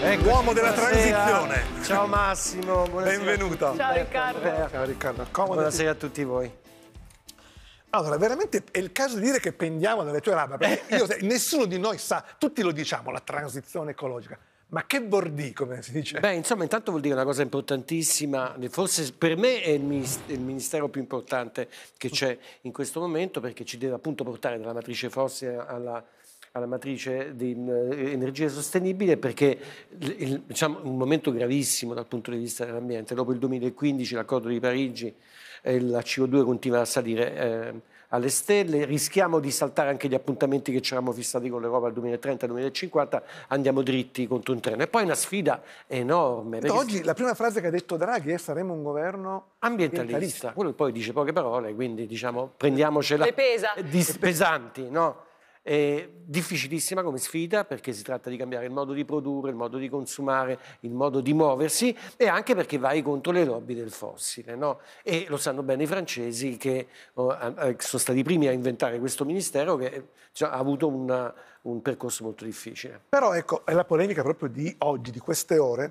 Ecco, l'uomo della buonasera. transizione. Ciao Massimo, buonasera. Benvenuto. Ciao Riccardo. Ciao Riccardo, accomodati. Buonasera a tutti voi. Allora, veramente è il caso di dire che pendiamo dalle tue labbra, perché io- nessuno di noi sa, tutti lo diciamo, la transizione ecologica. Ma che vuol dire, come si dice? Beh, insomma, intanto vuol dire una cosa importantissima, forse per me è il ministero più importante che c'è in questo momento perché ci deve appunto portare dalla matrice fossile alla, alla matrice di eh, energia sostenibile perché il- diciamo, un momento gravissimo dal punto di vista dell'ambiente. Dopo il 2015 l'accordo di Parigi, eh, la CO2 continua a salire eh, alle stelle, rischiamo di saltare anche gli appuntamenti che ci eravamo fissati con l'Europa al 2030-2050, andiamo dritti contro un treno. E poi è una sfida enorme. perché- Oggi la prima frase che ha detto Draghi è saremo un governo ambientalista, quello poi dice poche parole, quindi diciamo prendiamocela Le pesa. di pesanti, no? È difficilissima come sfida perché si tratta di cambiare il modo di produrre, il modo di consumare, il modo di muoversi e anche perché vai contro le lobby del fossile. no? E lo sanno bene i francesi che oh, eh, sono stati i primi a inventare questo ministero che cioè, ha avuto una- un percorso molto difficile. Però ecco, è la polemica proprio di oggi, di queste ore.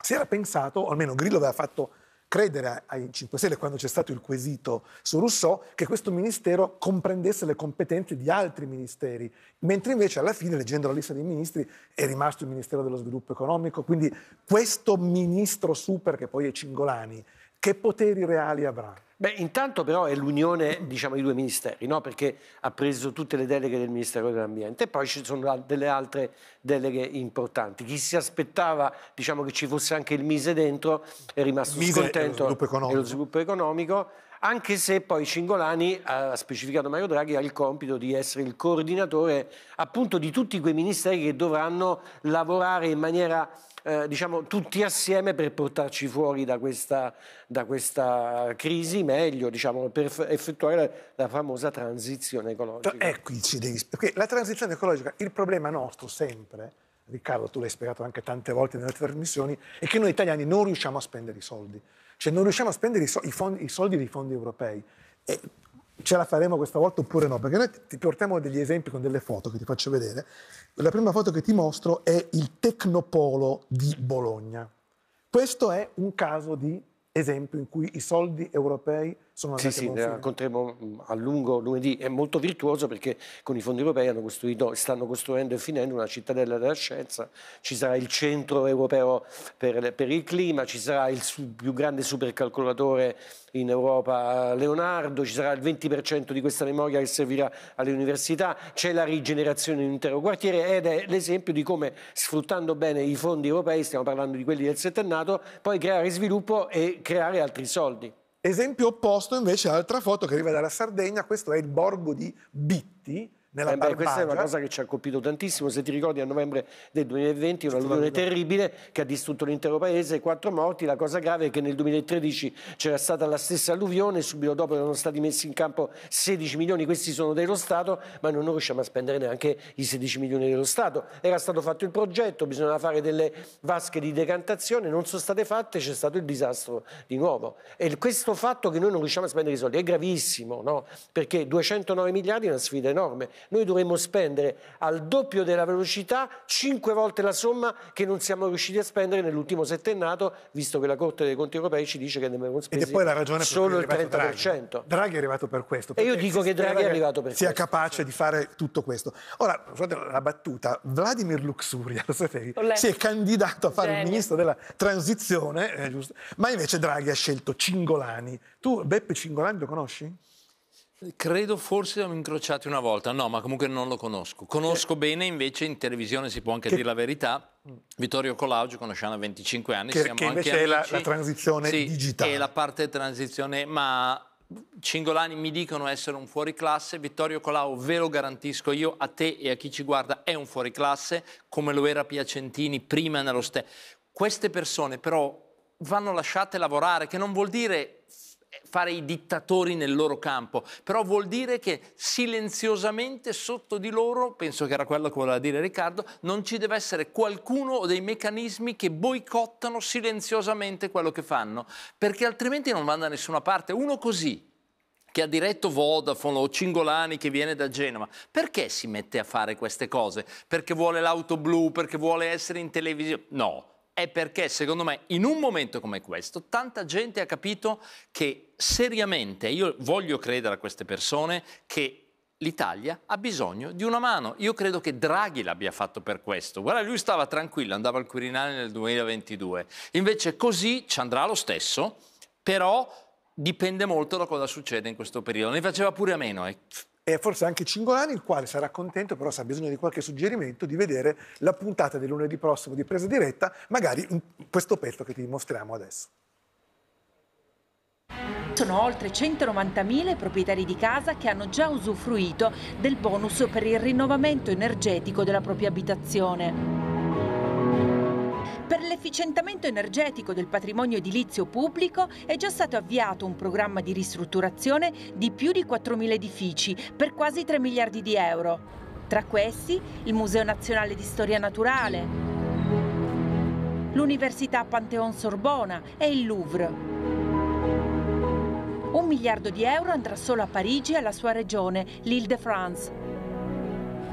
Si era pensato, o almeno Grillo aveva fatto credere ai 5 Stelle quando c'è stato il quesito su Rousseau, che questo ministero comprendesse le competenze di altri ministeri, mentre invece alla fine, leggendo la lista dei ministri, è rimasto il Ministero dello Sviluppo Economico. Quindi questo ministro super, che poi è Cingolani, che poteri reali avrà? Beh, intanto però è l'unione diciamo, di due ministeri, no? perché ha preso tutte le deleghe del Ministero dell'Ambiente e poi ci sono delle altre deleghe importanti. Chi si aspettava diciamo, che ci fosse anche il Mise dentro è rimasto Mise scontento dello sviluppo economico, anche se poi Cingolani, ha specificato Mario Draghi, ha il compito di essere il coordinatore appunto di tutti quei ministeri che dovranno lavorare in maniera eh, diciamo tutti assieme per portarci fuori da questa, da questa crisi meglio, diciamo, per effettuare la, famosa transizione ecologica. Eh, qui ci devi perché la transizione ecologica, il problema nostro sempre, Riccardo, tu l'hai spiegato anche tante volte nelle trasmissioni, è che noi italiani non riusciamo a spendere i soldi. Cioè non riusciamo a spendere i, so- i fondi- i soldi dei fondi europei. E ce la faremo questa volta oppure no? Perché noi ti- ti portiamo degli esempi con delle foto che ti faccio vedere. La prima foto che ti mostro è il Tecnopolo di Bologna. Questo è un caso di esempio in cui i soldi europei sono Sì, andati sì, a buon ne fine. racconteremo mm, a lungo lunedì. È molto virtuoso perché con i fondi europei hanno costruito, stanno costruendo e finendo una cittadella della scienza. Ci sarà il centro europeo per, per il clima, ci sarà il su- più grande supercalcolatore in Europa Leonardo, ci sarà il 20% di questa memoria che servirà alle università, c'è la rigenerazione di un intero quartiere ed è l'esempio di come sfruttando bene i fondi europei, stiamo parlando di quelli del settennato, poi creare sviluppo e creare altri soldi. Esempio opposto invece altra foto che arriva dalla Sardegna, questo è il borgo di Bitti, nella Eh beh, questa è una cosa che ci ha colpito tantissimo. Se ti ricordi, a novembre del 2020, un'alluvione terribile che ha distrutto l'intero paese, quattro morti. La cosa grave è che nel 2013 c'era stata la stessa alluvione, subito dopo erano stati messi in campo 16 milioni, questi sono dello Stato, ma noi non riusciamo a spendere neanche i 16 milioni dello Stato. Era stato fatto il progetto, bisognava fare delle vasche di decantazione, non sono state fatte, c'è stato il disastro di nuovo. E questo fatto che noi non riusciamo a spendere i soldi è gravissimo, no? perché 209 miliardi è una sfida enorme. Noi dovremmo spendere al doppio della velocità 5 volte la somma che non siamo riusciti a spendere nell'ultimo settennato, visto che la Corte dei Conti europei ci dice che ne abbiamo spesi è poi la ragione per solo il è arrivato 30%. Draghi. Draghi è arrivato per questo. E io dico che Draghi è arrivato per sia questo. capace di fare tutto questo. Ora, la battuta, Vladimir Luxuria, lo letto. si è candidato a fare il Genio. ministro della transizione, eh, giusto? ma invece Draghi ha scelto Cingolani. Tu Beppe Cingolani lo conosci? Credo forse l'ho incrociato una volta, no, ma comunque non lo conosco. Conosco bene invece in televisione, si può anche Che- dire la verità, Vittorio Colaugi, conosciamo da 25 anni, Che- siamo che anche invece è la- la transizione Sì, digitale. È la parte transizione, ma Cingolani mi dicono essere un fuoriclasse, Vittorio Colau ve lo garantisco io, a te e a chi ci guarda è un fuoriclasse, come lo era Piacentini prima nello ste. Queste persone però vanno lasciate lavorare, che non vuol dire fare i dittatori nel loro campo, però vuol dire che silenziosamente sotto di loro, penso che era quello che voleva dire Riccardo, non ci deve essere qualcuno o dei meccanismi che boicottano silenziosamente quello che fanno, perché altrimenti non vanno da nessuna parte. Uno così, che ha diretto Vodafone o Cingolani che viene da Genova, perché si mette a fare queste cose? Perché vuole l'auto blu, perché vuole essere in televisione? No, è perché secondo me in un momento come questo tanta gente ha capito che seriamente, io voglio credere a queste persone, che l'Italia ha bisogno di una mano. Io credo che Draghi l'abbia fatto per questo. Guarda, lui stava tranquillo, andava al Quirinale nel 2022. Invece così ci andrà lo stesso, però dipende molto da cosa succede in questo periodo. Ne faceva pure a meno. Eh. E forse anche Cingolani, il quale sarà contento, però se ha bisogno di qualche suggerimento, di vedere la puntata del lunedì prossimo di presa diretta, magari questo pezzo che ti mostriamo adesso. Sono oltre 190.000 i proprietari di casa che hanno già usufruito del bonus per il rinnovamento energetico della propria abitazione. Per l'efficientamento energetico del patrimonio edilizio pubblico è già stato avviato un programma di ristrutturazione di più di 4.000 edifici per quasi 3 miliardi di euro. Tra questi il Museo Nazionale di Storia Naturale, l'Università Pantheon Sorbona e il Louvre. Un miliardo di euro andrà solo a Parigi e alla sua regione, l'Île-de-France.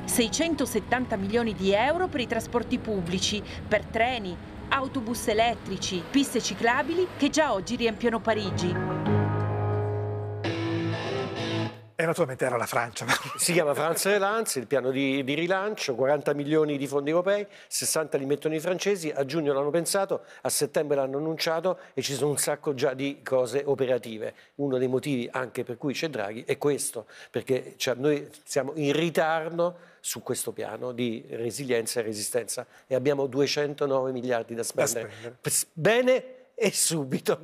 670 milioni di euro per i trasporti pubblici, per treni, autobus elettrici, piste ciclabili che già oggi riempiono Parigi. E naturalmente era la Francia. Si chiama France Relance, il piano di, di, rilancio, 40 milioni di fondi europei, 60 li mettono i francesi, a giugno l'hanno pensato, a settembre l'hanno annunciato e ci sono un sacco già di cose operative. Uno dei motivi anche per cui c'è Draghi è questo, perché cioè, noi siamo in ritardo su questo piano di resilienza e resistenza e abbiamo 209 miliardi da spendere. Da spendere. Bene e subito.